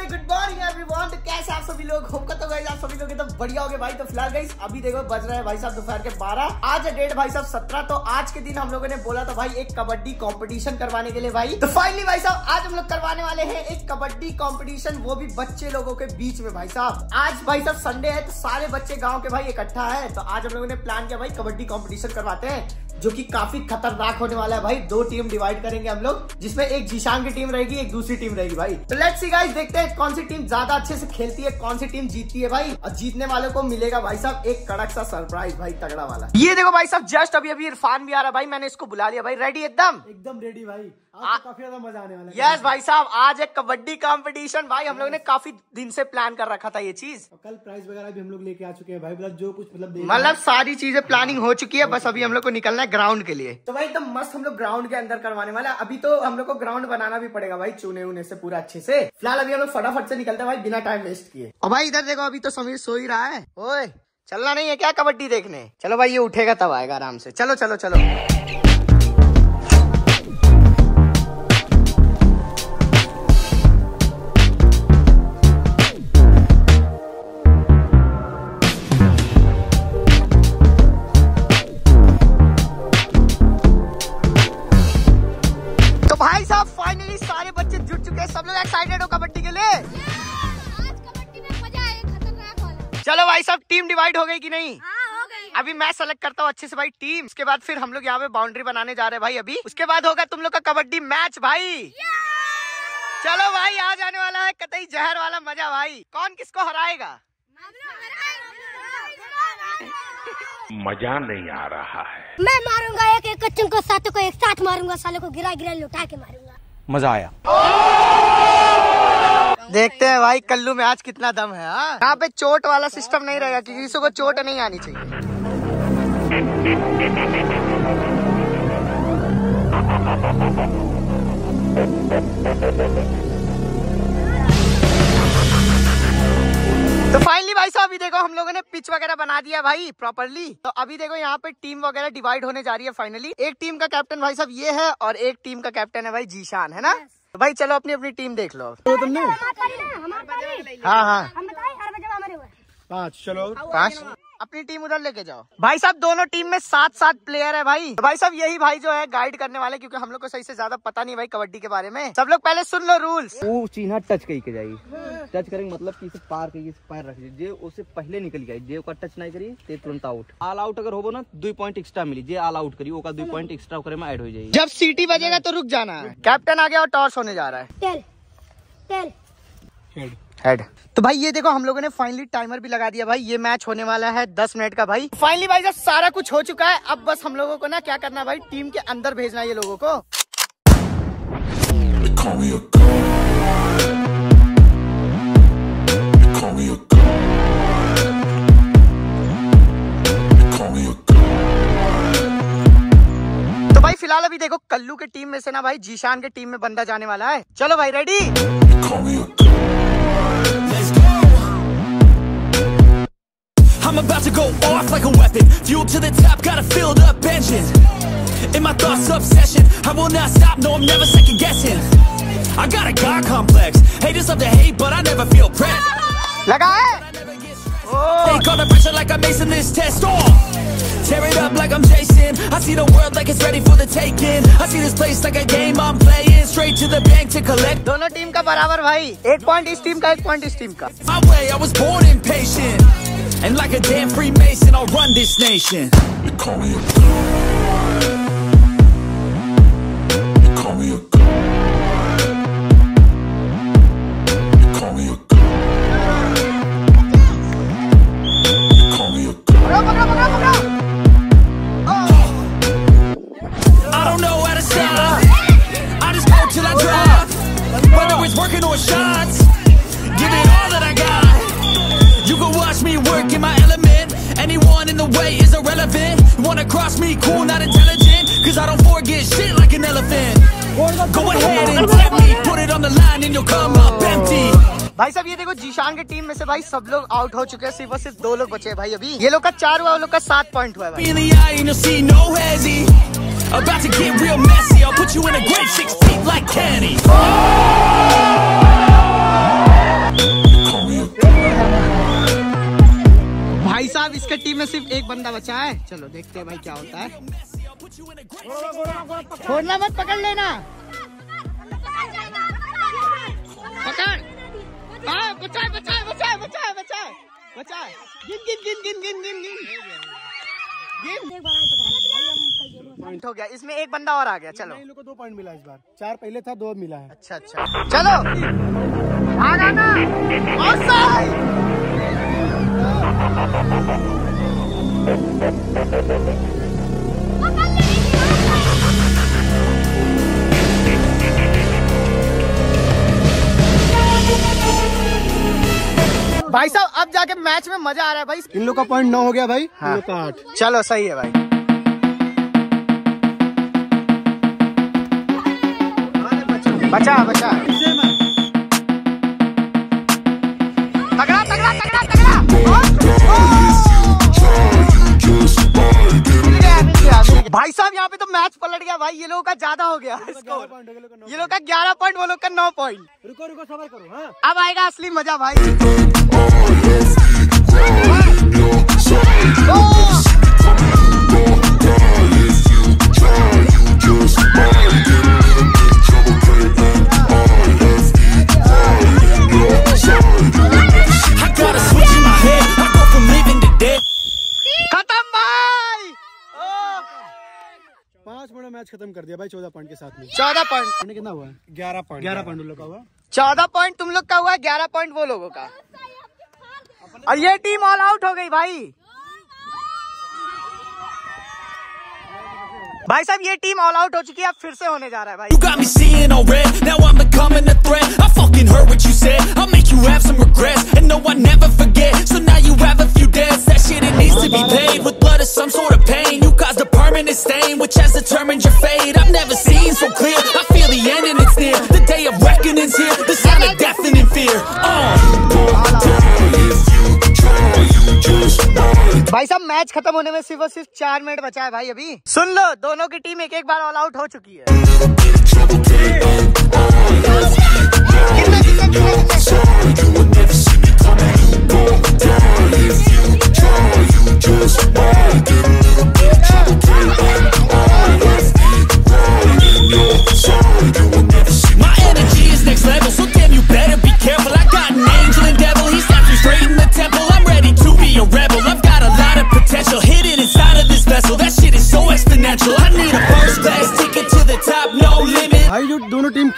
नमस्ते good morning everyone तो कैसे आप सभी लोग? होप करते भाई आप सभी लोग एकदम बढ़िया हो गए भाई। तो फ़िलहाल गई अभी देखो, बज रहे हैं भाई साहब दोपहर के 12 आज है डेट भाई साहब 17 तो आज के दिन हम लोगों ने बोला था भाई, एक कबड्डी कंपटीशन करवाने के लिए भाई। तो फाइनली भाई साहब, आज हम लोग करवाने वाले हैं एक कबड्डी कंपटीशन वो भी बच्चे लोगों के बीच में भाई साहब। आज भाई साहब संडे है तो सारे बच्चे गाँव के भाई इकट्ठा है। तो आज हम लोगों ने प्लान किया भाई, कबड्डी कॉम्पिटिशन करवाते हैं, जो कि काफ़ी खतरनाक होने वाला है भाई। दो टीम डिवाइड करेंगे हम लोग, जिसमें एक जीशान की टीम रहेगी, एक दूसरी टीम रहेगी भाई। तो लेट्स सी गाइस देखते हैं कौन सी टीम ज़्यादा अच्छे से खेलती है कौन सी टीम जीतती है भाई? और जीतने वाले को मिलेगा भाई साहब एक कड़क सा सरप्राइज़ भाई तगड़ा वाला। ये देखो भाई साहब जस्ट अभी अभी इरफान भी आ रहा भाई मैंने इसको बुला लिया भाई। रेडी एकदम? एकदम रेडी भाई। आज तो काफ़ी ज़्यादा मज़ा आने वाला है यस भाई साहब आज एक कबड्डी कंपटीशन भाई हम लोग ने काफ़ी दिन से प्लान कर रखा था ये चीज़। कल प्राइस वगैरह भी हम लोग लेके आ चुके हैं भाई मतलब जो कुछ मतलब मतलब सारी चीज़ें प्लानिंग हो। चुकी है बस अभी हम लोग को निकलना है ग्राउंड के लिए। तो भाई एकदम मस्त हम लोग ग्राउंड के अंदर करवाने वाला है। अभी तो हम लोग को ग्राउंड बनाना भी पड़ेगा भाई चुने उने से पूरा अच्छे से। फ़िलहाल अभी हम लोग फटाफट से निकलते हैं भाई बिना टाइम वेस्ट किए। और भाई इधर देखो अभी तो समीर सो ही रहा है। ओए चलना नहीं है क्या कबड्डी देखने? चलो भाई ये उठेगा तब आएगा आराम से। चलो चलो चलो। भाई साहब फाइनली सारे बच्चे जुट चुके हैं। सब लोग एक्साइटेड हो कबड्डी के लिए। आज कबड्डी में मज़ा खतरनाक वाला। चलो भाई साहब टीम डिवाइड हो गई कि नहीं? हाँ हो गई। अभी मैं सेलेक्ट करता हूँ अच्छे से भाई टीम उसके बाद फिर हम लोग यहाँ पे बाउंड्री बनाने जा रहे हैं भाई अभी। उसके बाद होगा तुम लोग का कबड्डी मैच भाई। चलो भाई आ जाने वाला है कतई जहर वाला मज़ा भाई। कौन किसको हराएगा? मज़ा नहीं आ रहा है। मैं मारूँगा एक एक कच्चन को सातों को एक साथ मारूँगा साले को गिरा गिरा लुटा के मारूँगा। मज़ा आया। देखते हैं भाई कल्लू में आज कितना दम है हाँ? यहाँ पे चोट वाला सिस्टम नहीं रहेगा क्योंकि किसी को चोट नहीं आनी चाहिए। बना दिया भाई प्रॉपरली तो अभी देखो यहाँ पे टीम वगैरह डिवाइड होने जा रही है फाइनली एक टीम का कैप्टन भाई साहब ये है और एक टीम का कैप्टन है भाई जीशान है ना? तो भाई चलो अपनी अपनी टीम देख लो। तो तुमने हाँ हाँ। पाँच चलो। काश अपनी टीम उधर लेके जाओ। भाई साहब दोनों टीम में सात सात प्लेयर है भाई। तो भाई साहब यही भाई जो है गाइड करने वाले क्योंकि हम लोग को सही से ज़्यादा पता नहीं भाई कबड्डी के बारे में। सब लोग पहले सुन लो रूल्स वो चिन्ह टच कही के जाएगी। टच करेंगे मतलब कि इसे पार करिए पैर रख जे उसे पहले निकल गया जे ओका टच नहीं करी ते तुरंत आउट ऑल आउट अगर होबो ना दो पॉइंट एक्स्ट्रा मिली। जे ऑल आउट करी ओका दो पॉइंट एक्स्ट्रा करे में ऐड हो जाएगी। जब सीटी बजेगा तो रुक जाना। है कैप्टन आ गया और टॉस होने जा रहा है। हेड हेड तो भाई ये देखो हम लोगों ने फाइनली टाइमर भी लगा दिया भाई। ये मैच होने वाला है दस मिनट का भाई। फाइनली भाई जब सारा कुछ हो चुका है। अब बस हम लोगों को ना क्या करना है भाई? टीम के अंदर भेजना है ये लोगों को. तो भाई फ़िलहाल अभी देखो कल्लू के टीम में से ना भाई जीशान के टीम में बंदा जाने वाला है। चलो भाई ready I'm about to go off like a weapon Fuel to the top, got a filled up engine In my thoughts, obsession I will not stop, no, I'm never second guessing I got a God complex Haters love to hate, but I never feel pressed लगा है Take all the pressure like I'm acing this test oh! Tear it up like I'm Jason I see the world like it's ready for the taking I see this place like a game I'm playing Straight to the bank to collect दोनों team का बराबर भाई एक point इस team का एक point इस team का my way I was born impatient And like a damn Freemason I'll run this nation. You call me a Go ahead and tap me, put it on the line and you'll come up empty. भाई साहब ये देखो जीशान के team में से भाई सब लोग आउट हो चुके हैं सिर्फ़ और सिर्फ़ दो लोग बचे हैं भाई अभी। ये लोग का चार हुआ उन लोग का सात पॉइंट हुआ भाई। भाई साहब इसके टीम में सिर्फ़ एक बंदा बचा है। चलो देखते हैं भाई क्या होता है। छोड़ना मत पकड़ लेना। पॉइंट हो गया। इसमें एक बंदा और आ गया। चलो। इन को दो पॉइंट मिला इस बार। चार पहले था दो मिला है। अच्छा अच्छा। चलो। आ जाना और भाई साहब अब जाके मैच में मज़ा आ रहा है भाई। इन लोग का पॉइंट नौ हो गया भाई। हाँ। का आठ। चलो सही है भाई। बचा बचा। भाई साहब यहाँ पे तो मैच पलट गया भाई ये लोगों का ज़्यादा हो गया। स्कोर ये लोग का ग्यारह पॉइंट वो लोग का नौ पॉइंट रुको रुको सबर करो हाँ? अब आएगा असली मज़ा भाई। मैच खत्म कर दिया भाई चौदह पॉइंट के साथ में चौदह पॉइंट कितना हुआ ग्यारह पॉइंट ग्यारह पॉइंट उन लोग का हुआ चौदह पॉइंट तुम लोग का हुआ ग्यारह पॉइंट वो लोगों का और ये टीम ऑल आउट हो गई भाई भाई साहब ये टीम ऑल आउट हो चुकी है अब फिर से होने जा रहा है भाई You got me seeing all red. Now I'm becoming a threat. I fucking heard what you said. I'll make you have some regrets. And no, I never forget. So now you have a few debts. That shit, it needs to be paid with blood or some sort of pain. You caused a permanent stain, which has determined your fate. I've never seen so clear. I feel the end and it's near. The day of reckoning's here. The sound of death and in fear. Uh. भाई साहब match खत्म होने में सिर्फ और सिर्फ चार minute बचा है भाई अभी सुन लो दोनों की टीम एक एक बार ऑल आउट हो चुकी है कितना कितना कितना you just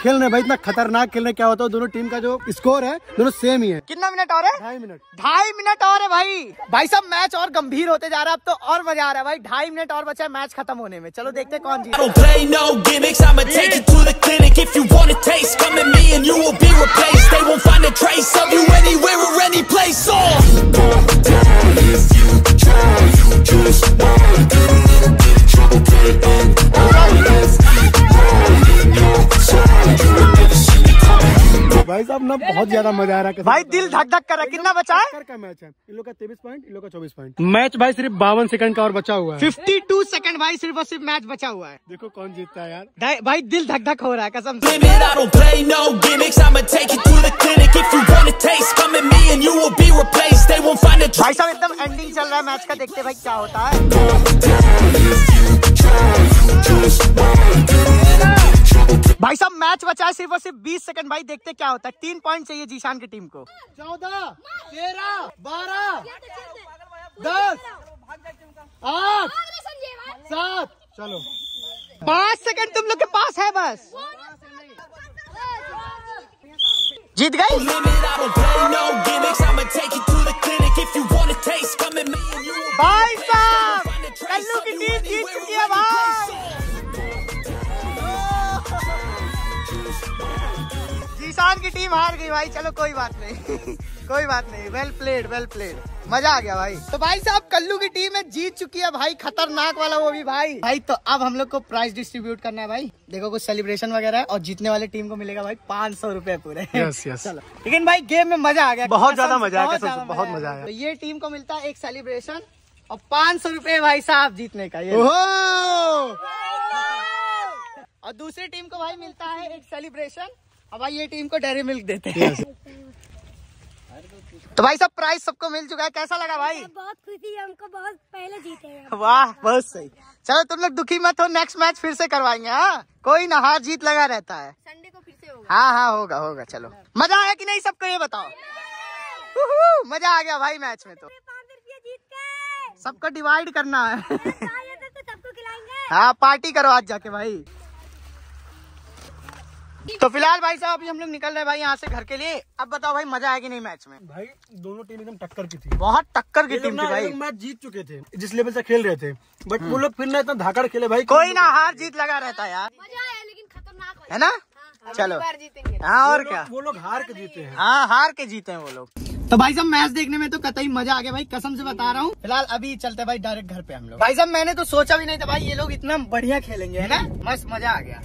खेल रहे भाई इतना खतरनाक खेल रहे क्या होता है दोनों टीम का जो स्कोर है दोनों सेम ही है। कितना मिनट और है? ढाई मिनट। ढाई मिनट और है भाई। भाई साहब मैच और गंभीर होते जा रहा है अब तो और मज़ा आ रहा है भाई। ढाई मिनट और बचा है मैच खत्म होने में। चलो देखते हैं कौन जीता। साहब ना बहुत ज़्यादा मज़ा आ रहा है भाई दिल धक धक कर रहा है। कितना बचा है? का मैच है। इन लोग का तेईस पॉइंट इन लोग का चौबीस पॉइंट मैच भाई सिर्फ़ बावन सेकंड का और बचा हुआ है। 52 सेकंड भाई सिर्फ़ और सिर्फ़ मैच बचा हुआ है। देखो कौन जीतता है यार। भाई- दिल धक धक हो रहा है कसम. भाई साहब एकदम एंडिंग चल रहा है मैच का देखते भाई क्या होता है। भाई साहब मैच बचा है सिर्फ़ और सिर्फ़ बीस सेकंड भाई देखते क्या होता है। तीन पॉइंट चाहिए जीशान की टीम को। चौदह तेरह बारह दस आठ सात चलो। पाँच सेकंड तुम लोग के पास है बस। जीत गए भाई साहब कल्लू की टीम जीत चुकी है भाई। जीशान की टीम हार गई भाई। चलो कोई बात नहीं। कोई बात नहीं। वेल प्लेड वेल प्लेड मज़ा आ गया भाई। तो भाई साहब कल्लू की टीम है जीत चुकी है भाई। खतरनाक वाला वो भी भाई। भाई तो अब हम लोग को प्राइस डिस्ट्रीब्यूट करना है भाई। देखो कुछ सेलिब्रेशन वगैरह है और जीतने वाले टीम को मिलेगा भाई पाँच सौ रूपए पूरे। Yes, yes. चलो। लेकिन भाई गेम में मज़ा आ गया। बहुत ज़्यादा मज़ा आया, बहुत कसम से, ज़्यादा बहुत मज़ा आया। तो ये टीम को मिलता है एक सेलिब्रेशन और पाँच सौ रुपये भाई साहब जीतने का ये और दूसरी टीम को भाई मिलता है एक सेलिब्रेशन अब भाई ये टीम को डेरी मिल्क देते हैं। तो भाई सब प्राइस सबको मिल चुका है। कैसा लगा भाई? बहुत खुशी है हमको बहुत पहले जीते हैं। वाह बहुत सही। चलो तुम लोग दुखी मत हो नेक्स्ट मैच फिर से करवाएँगे हाँ? कोई ना हार जीत लगा रहता है। संडे को फिर से होगा। हाँ हाँ होगा होगा चलो। मज़ा आया कि नहीं सबको ये बताओ? मज़ा आ गया भाई मैच में तो। पाँच रुपये जीत के। सबको डिवाइड करना है। तो सबको खिलाएँगे। हाँ पार्टी करो आज जाके भाई। तो फ़िलहाल भाई साहब अभी हम लोग निकल रहे हैं भाई यहाँ से घर के लिए। अब बताओ भाई मज़ा आएगी नहीं मैच में? भाई दोनों टीम एकदम टक्कर की थी। बहुत टक्कर की टीम थी भाई। मैच जीत चुके थे जिस लेवल से खेल रहे थे। बट वो लोग फिर ना इतना धाकड़ खेले भाई। कोई ना हार जीत लगा रहता है यार। मज़ा आया लेकिन खतरनाक है ना? चलो। हाँ और क्या? वो लोग हार के जीते हैं। हाँ हार के जीते हैं वो लोग। तो भाई साहब मैच देखने में तो कतई मज़ा आ गया भाई कसम से बता रहा हूँ। फ़िलहाल अभी चलते भाई डायरेक्ट घर पे हम लोग। भाई साहब मैंने तो सोचा भी नहीं था भाई ये लोग इतना बढ़िया खेलेंगे है ना? मस्त मज़ा आ गया।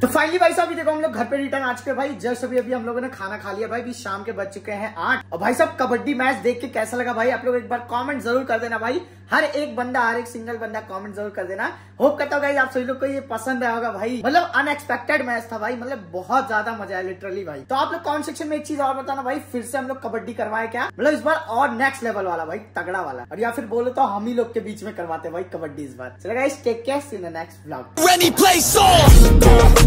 तो फाइनली भाई साहब देखो हम लोग घर पे रिटर्न आ चुके भाई। जस्ट अभी अभी हम लोगों ने खाना खा लिया भाई, अभी शाम के बज चुके हैं आठ। और भाई साहब, कबड्डी मैच देख के कैसा लगा भाई? आप लोग एक बार कमेंट ज़रूर कर देना भाई। हर एक बंदा, हर एक सिंगल बंदा कमेंट ज़रूर कर देना। होप करता हूँ आप सभी लोग को ये पसंद आया होगा भाई। मतलब अनएक्सपेक्टेड मैच था भाई। मतलब बहुत ज़्यादा मज़ा आया लिटरली भाई। तो आप लोग कमेंट सेक्शन में एक चीज़ और बताना भाई, फिर से हम लोग कबड्डी करवाए क्या? मतलब इस बार और नेक्स्ट लेवल वाला भाई, तगड़ा वाला। और या फिर बोलो तो हम ही लोग के बीच में करवाते भाई कबड्डी इस बार। चलेगा guys take care in the next vlog